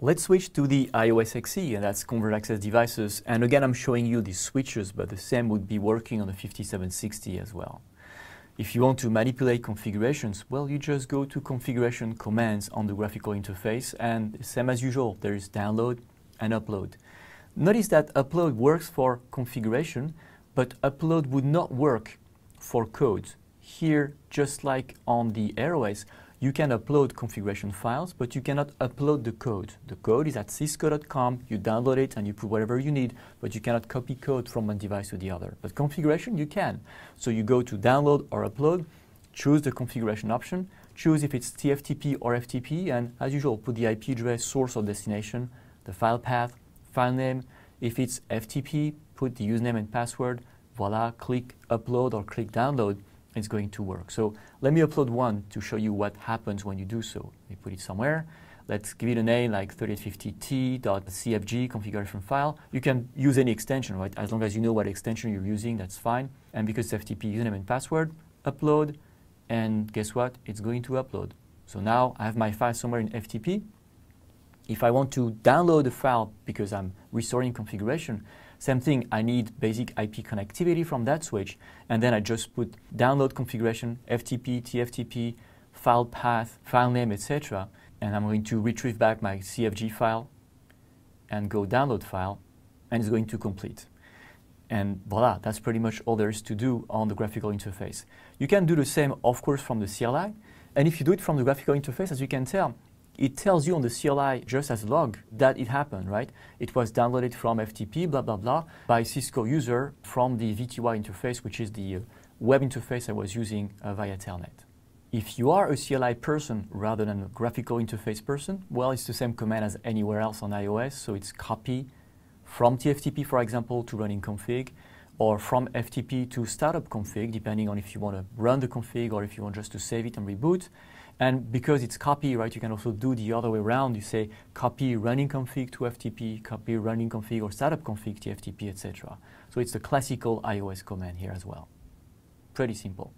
Let's switch to the IOS XE, and that's Converged Access devices. And again, I'm showing you the switches, but the same would be working on the 5760 as well. If you want to manipulate configurations, well, you just go to configuration commands on the graphical interface, and same as usual, there is download and upload. Notice that upload works for configuration, but upload would not work for code. Here, just like on the AireOS, you can upload configuration files, but you cannot upload the code. The code is at cisco.com, you download it and you put whatever you need, but you cannot copy code from one device to the other. But configuration, you can. So you go to download or upload, choose the configuration option, choose if it's TFTP or FTP, and as usual, put the IP address, source or destination, the file path, file name. If it's FTP, put the username and password, voila, click upload or click download it's going to work. So let me upload one to show you what happens when you do so. Let me put it somewhere. Let's give it a name like 3850t.cfg configuration file. You can use any extension, right? As long as you know what extension you're using, that's fine. And because it's FTP username and password, upload, and guess what? It's going to upload. So now I have my file somewhere in FTP. If I want to download the file because I'm restoring configuration, same thing, I need basic IP connectivity from that switch, and then I just put download configuration, FTP, TFTP, file path, file name, etc. And I'm going to retrieve back my CFG file and go download file, and it's going to complete. And voila, that's pretty much all there is to do on the graphical interface. You can do the same, of course, from the CLI. And if you do it from the graphical interface, as you can tell, it tells you on the CLI just as log that it happened, right? It was downloaded from FTP, blah, blah, blah, by Cisco user from the VTY interface, which is the uh, web interface I was using uh, via Telnet. If you are a CLI person rather than a graphical interface person, well, it's the same command as anywhere else on IOS. So it's copy from TFTP, for example, to running config, or from FTP to startup config, depending on if you want to run the config or if you want just to save it and reboot. And because it's copy, right, you can also do the other way around. You say copy running config to FTP, copy running config or startup config to FTP, etc. So it's the classical IOS command here as well. Pretty simple.